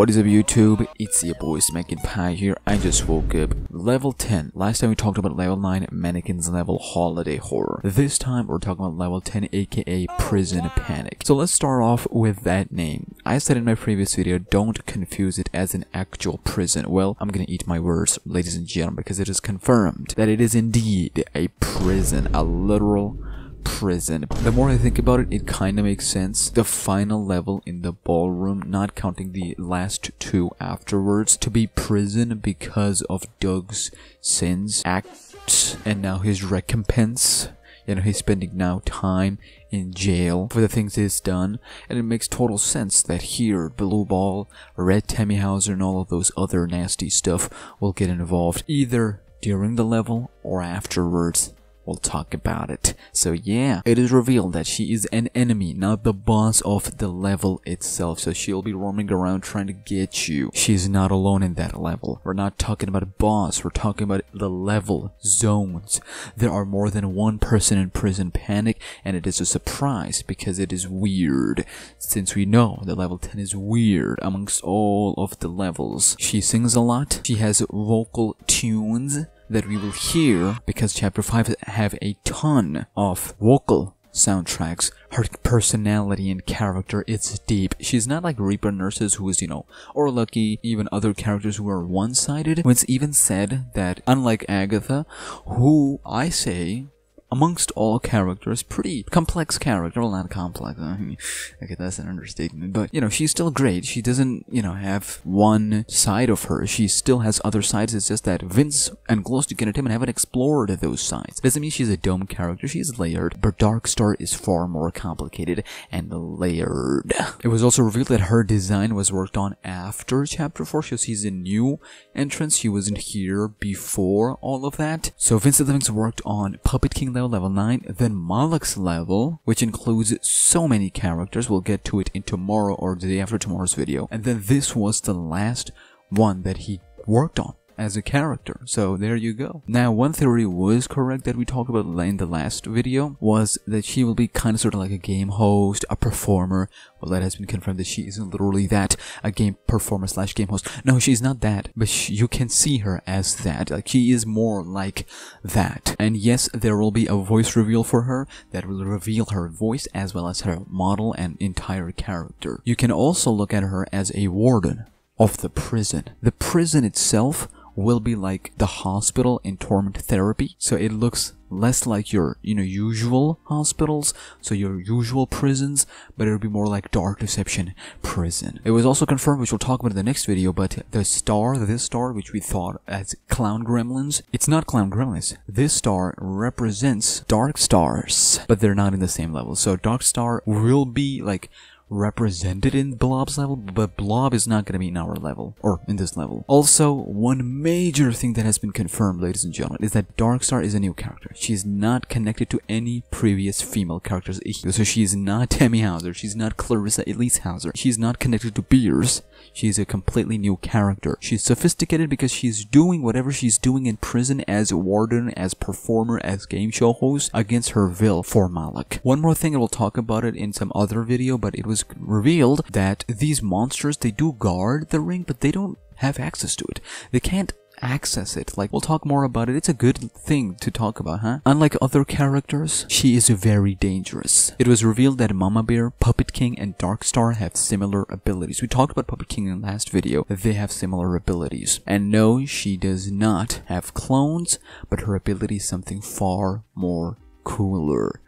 What is up YouTube? It's your boy SmackNPie here. I just woke up. Level 10. Last time we talked about level 9 Mannequins level Holiday Horror. This time we're talking about level 10 aka Prison Panic. So let's start off with that name. I said in my previous video, don't confuse it as an actual prison. Well, I'm gonna eat my words, ladies and gentlemen, because it is confirmed that it is indeed a prison, a literal prison. The more I think about it, it kind of makes sense. The final level in the ballroom, not counting the last two afterwards, to be prison because of Doug's sins, acts, and now his recompense. You know, he's spending now time in jail for the things he's done, and it makes total sense that here, Blue Ball, Red Hauser, and all of those other nasty stuff will get involved either during the level or afterwards we'll talk about it. So yeah, it is revealed that she is an enemy, not the boss of the level itself. So she'll be roaming around trying to get you. She's not alone in that level. We're not talking about a boss, we're talking about the level zones. There are more than one person in prison panic, and it is a surprise because it is weird. Since we know that level 10 is weird amongst all of the levels. She sings a lot, she has vocal tunes, that we will hear because chapter 5 have a ton of vocal soundtracks. Her personality and character is deep. She's not like Reaper Nurses who is, you know, or Lucky, even other characters who are one-sided. It's even said that unlike Agatha, who I say amongst all characters, pretty complex character. Well, not complex. okay, that's an understatement. But, you know, she's still great. She doesn't, you know, have one side of her. She still has other sides. It's just that Vince and Glowstick Entertainment haven't explored those sides. Doesn't mean she's a dumb character. She's layered. But Darkstar is far more complicated and layered. It was also revealed that her design was worked on after Chapter 4. So she's a new entrance. She wasn't here before all of that. So Vincent Livings worked on Puppet King level, level 9, then Malak's level, which includes so many characters. We'll get to it in tomorrow or the day after tomorrow's video. And then this was the last one that he worked on as a character. So there you go. Now, one theory was correct that we talked about in the last video was that she will be kind of sort of like a game host, a performer. Well, that has been confirmed that she isn't literally that, a game performer slash game host. No, she's not that, but she, you can see her as that. Like, she is more like that. And yes, there will be a voice reveal for her that will reveal her voice as well as her model and entire character. You can also look at her as a warden of the prison. The prison itself will be like the hospital in torment therapy. So it looks less like your, you know, usual hospitals, so your usual prisons, but it'll be more like Dark Deception prison. It was also confirmed, which we'll talk about in the next video, but the star, this star, which we thought as Clown Gremlins, it's not Clown Gremlins. This star represents Dark Stars, but they're not in the same level. So Dark Star will be like represented in Blob's level, but Blob is not going to be in our level, or in this level. Also, one major thing that has been confirmed, ladies and gentlemen, is that Darkstar is a new character. She is not connected to any previous female characters. So she is not Tammy Houser, she's not Clarissa Elise Houser, she's not connected to Beers. She's a completely new character. She's sophisticated because she's doing whatever she's doing in prison as warden, as performer, as game show host against her will for Malak. One more thing, and we'll talk about it in some other video, but it was was revealed that these monsters, they do guard the ring, but they don't have access to it. They can't access it. Like, we'll talk more about it. It's a good thing to talk about, huh? Unlike other characters, she is very dangerous. It was revealed that Mama Bear, Puppet King, and Darkstar have similar abilities. We talked about Puppet King in the last video. They have similar abilities. And no, she does not have clones, but her ability is something far more cooler.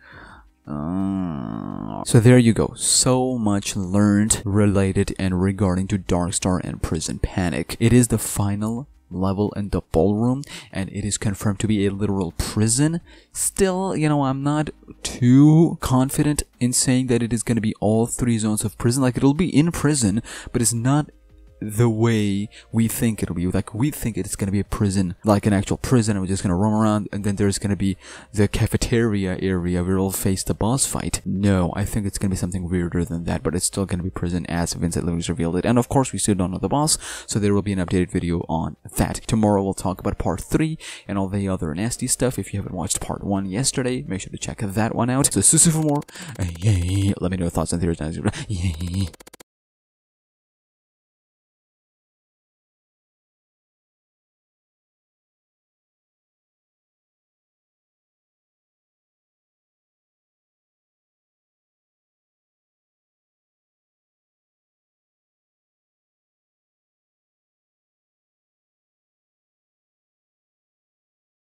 Uh, so there you go. So much learned related and regarding to Darkstar and Prison Panic. It is the final level in the ballroom and it is confirmed to be a literal prison. Still, you know, I'm not too confident in saying that it is going to be all three zones of prison. Like, it'll be in prison, but it's not the way we think it'll be. Like, we think it's gonna be a prison, like an actual prison, and we're just gonna roam around, and then there's gonna be the cafeteria area where we'll face the boss fight. No, I think it's gonna be something weirder than that, but it's still gonna be prison as Vincent Lewis revealed it. And of course, we still don't know the boss, so there will be an updated video on that. Tomorrow we'll talk about part 3 and all the other nasty stuff. If you haven't watched part 1 yesterday, make sure to check that one out. So, Susu for more. Let me know your thoughts and theories.